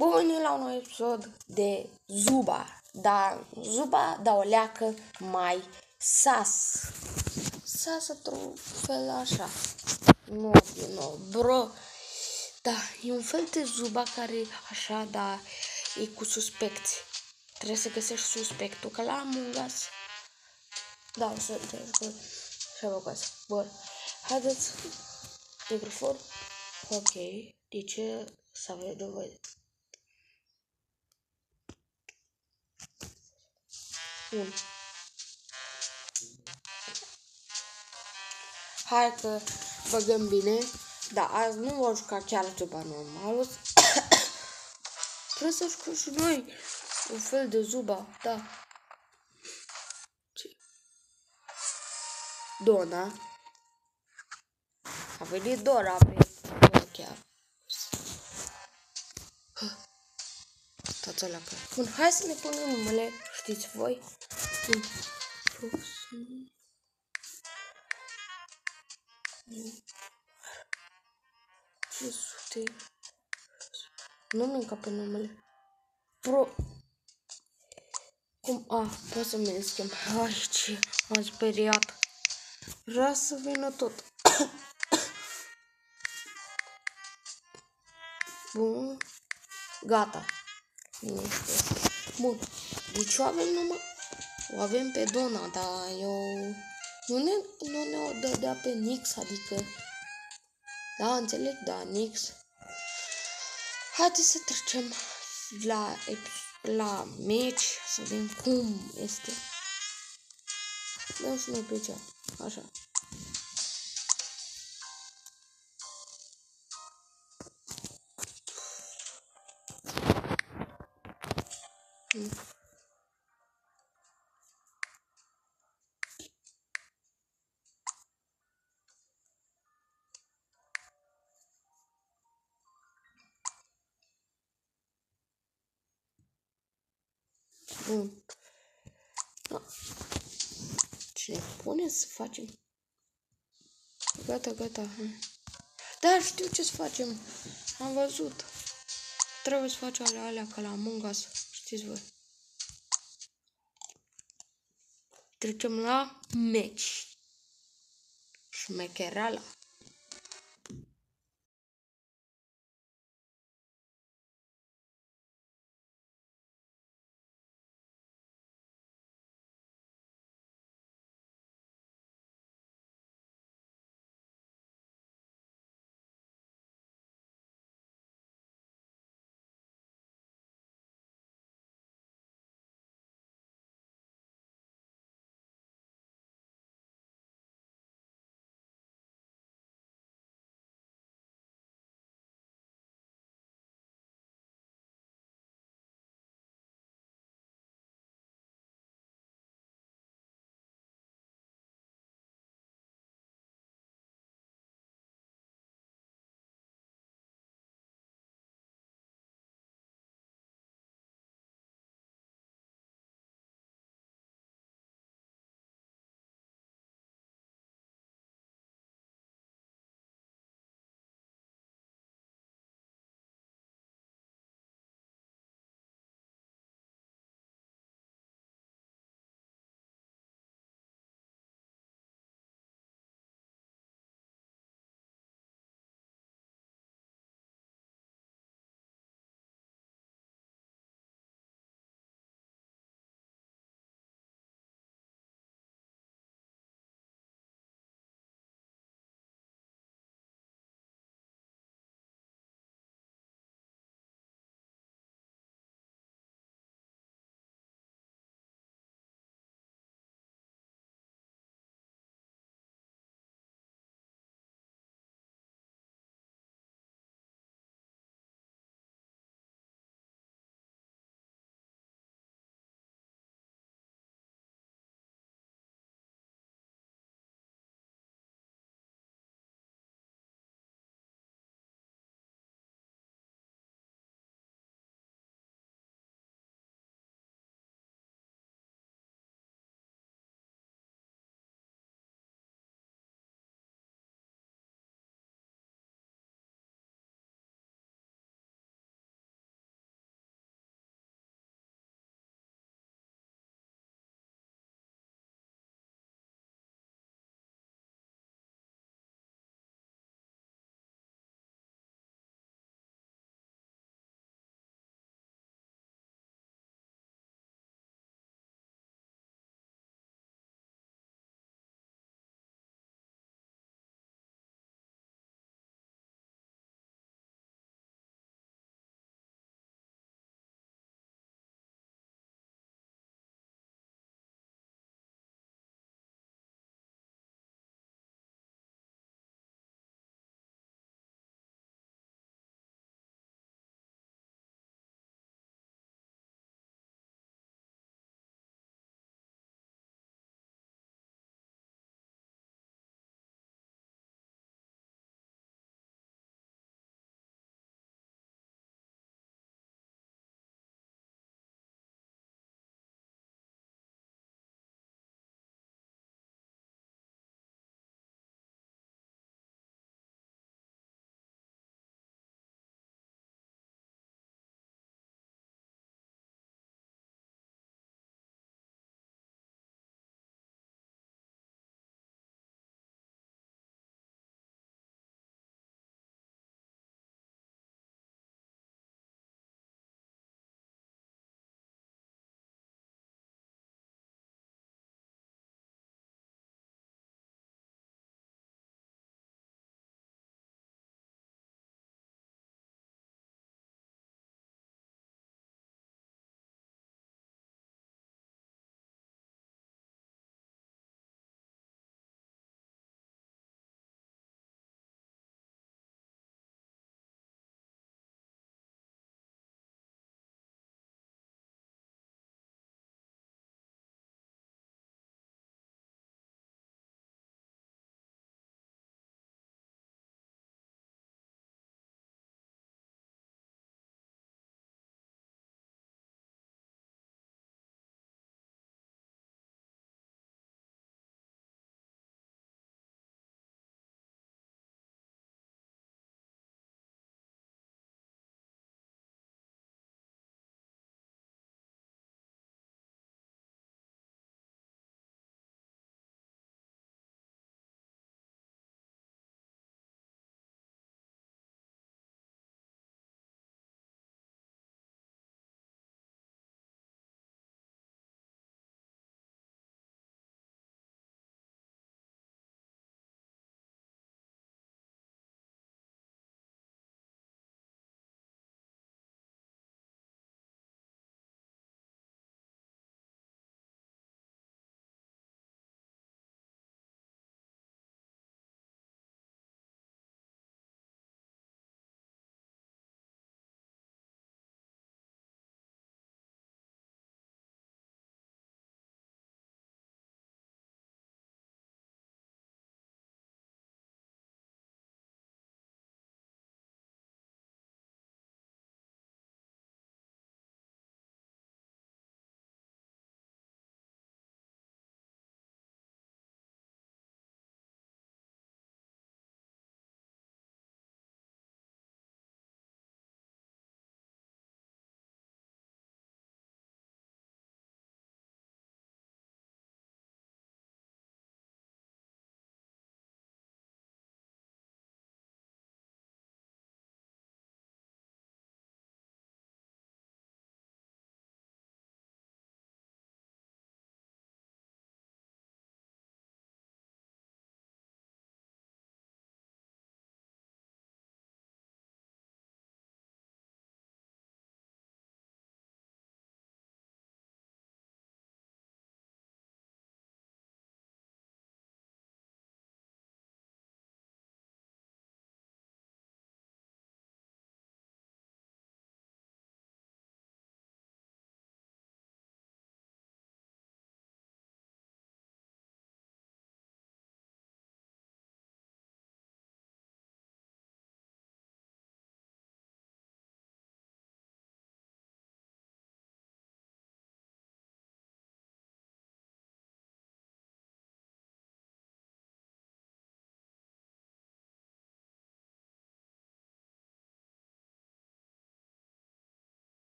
Bun venit la un nou episod de Zuba. Da, Zuba, da o leacă mai sas. Sas într-un fel așa. Nu, nu, bro. Da, e un fel de Zuba care așa, da, e cu suspecți. Trebuie să găsești suspectul, că la Among Us. Da, o să trebuie să vă asta. Bun, haideți, microfon. Ok, de ce să vedem voi? Bun. Hai că băgăm bine. Da, azi nu vom juca chiar ceva normal. Trebuie să jucăm și noi un fel de zuba, da. Ce? Dona. A venit Dora pe chiar. Toată la Bun, hai să ne punem numele, știți voi. Bun. 500 Nu mi pe numele. Pro... Cum? A, pot să mi schimb. Ai, ce m-am speriat. Vrea să vină tot. Bun. Gata. Bun. Deci o avem numai... O avem pe Dona, dar eu... Nu ne, nu ne-o dădea pe Nix, adică... Da, înțeleg, da, Nix. Haideți să trecem la, la meci, să vedem cum este. Dăm și noi pe cea. Așa. Bun. Da. Ce ne pune să facem? Gata, gata. Da, știu ce să facem. Am văzut. Trebuie să facem alea, alea ca la Among Us. Știți voi. Trecem la meci. Șmecherala.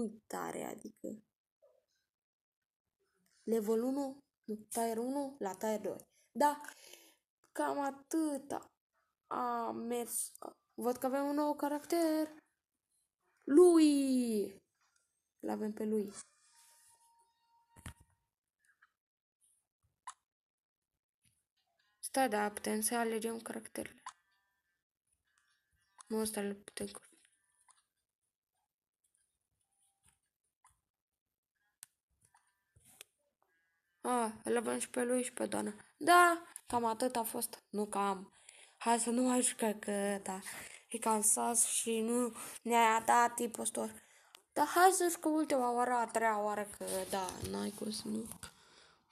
Nu tare, adică level 1, nu, tier 1 la tier 2. Da, cam atâta a mers. Văd că avem un nou caracter. Lui! L-avem pe lui. Stai, da, putem să alegem caracterele. Nu, ăsta le putem A, îl avem și pe lui și pe doamna. Da, cam atât a fost. Nu cam. Hai să nu mai jucăm că, da, e cansat și nu ne-a dat impostor. Dar hai să jucăm ultima oară, a treia oară, că, da, n-ai cum să nu.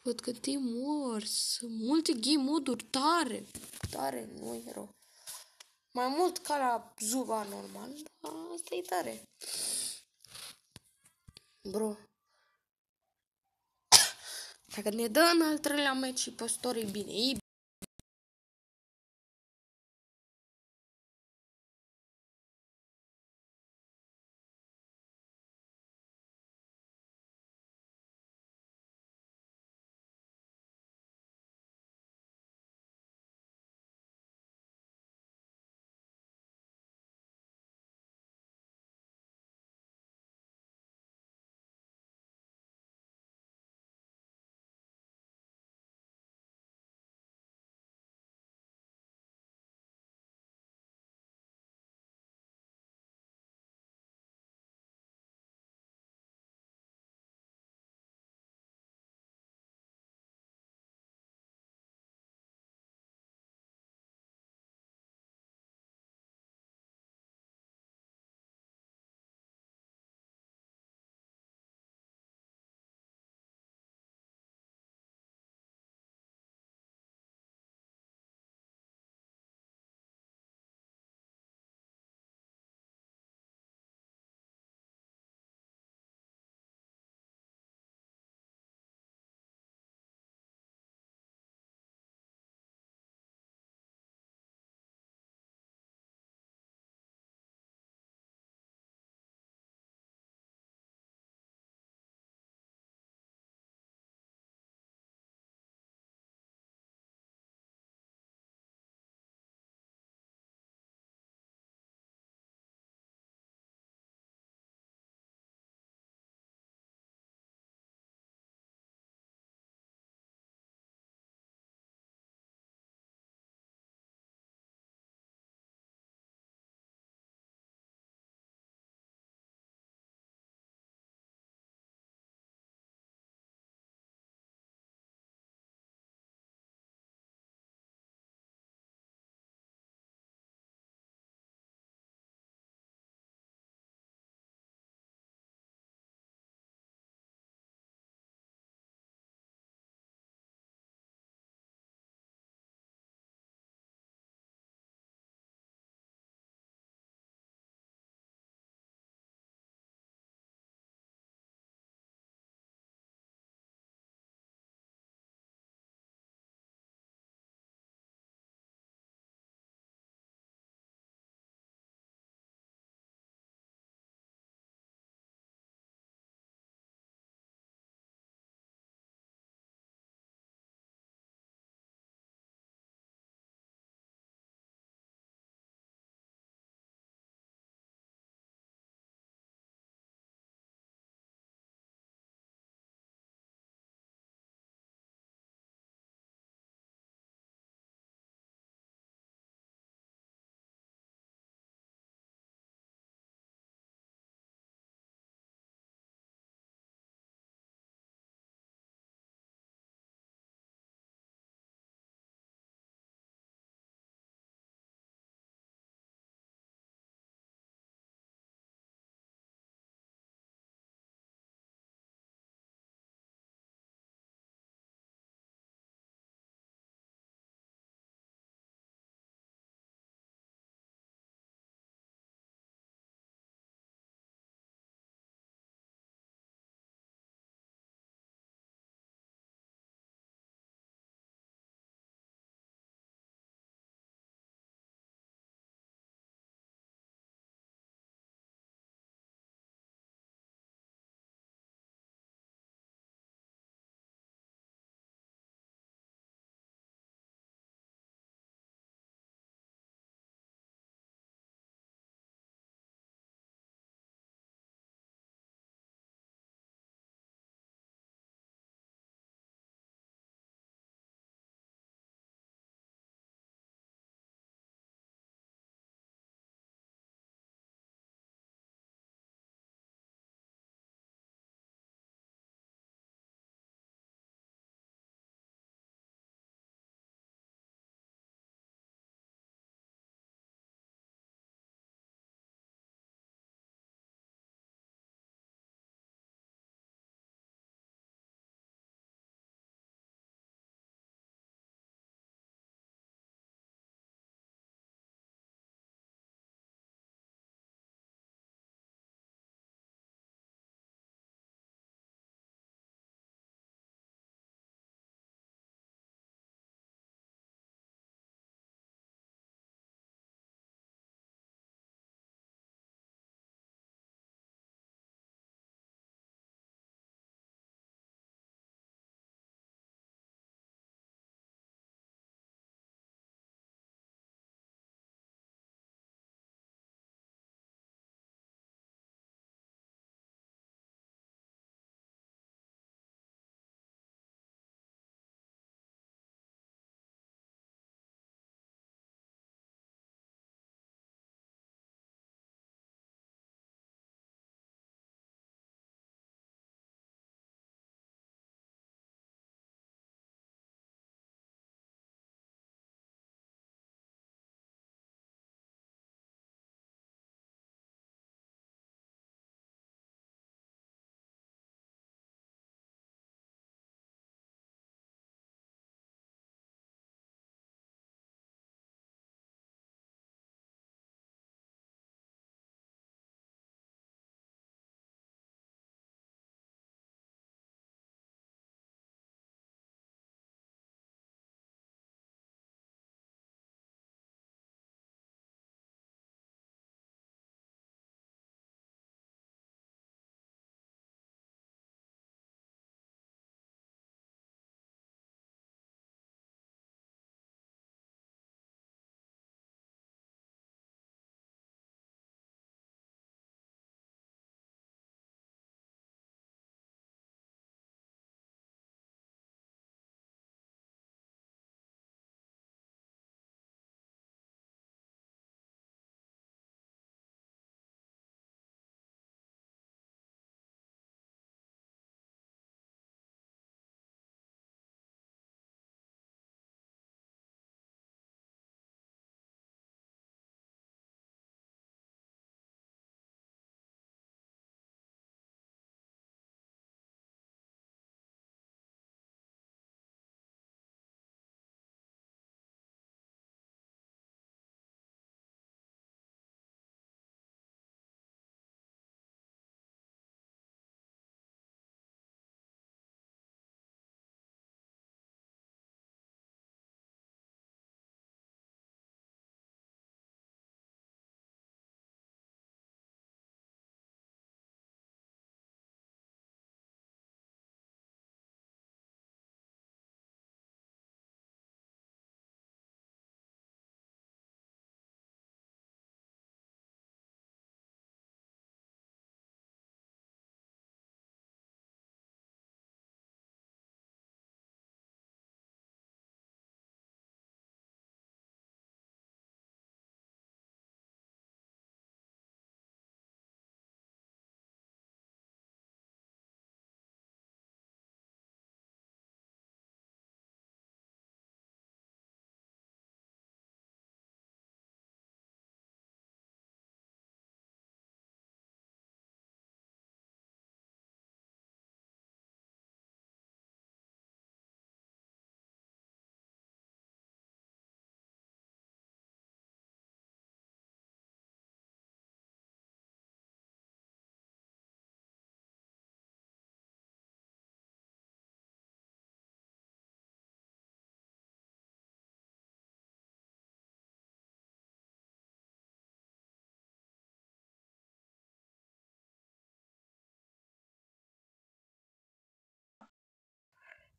Văd că te mors. Multe game moduri tare. Tare, nu e rău. Mai mult ca la Zuba normal, dar asta e tare. Bro. Dacă ne dă în al treilea meci și postorii bine, e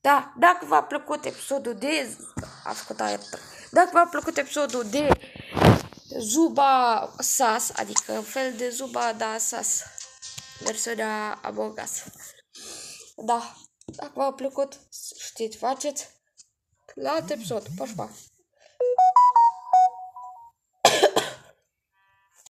Da, dacă v-a plăcut episodul de... Ascultare. Dacă v-a plăcut episodul de Zuba Sas, adică un fel de Zuba, da, Sas. Versiunea Among Us. Da, dacă v-a plăcut, știți, faceți la alt episod. Pa, pa!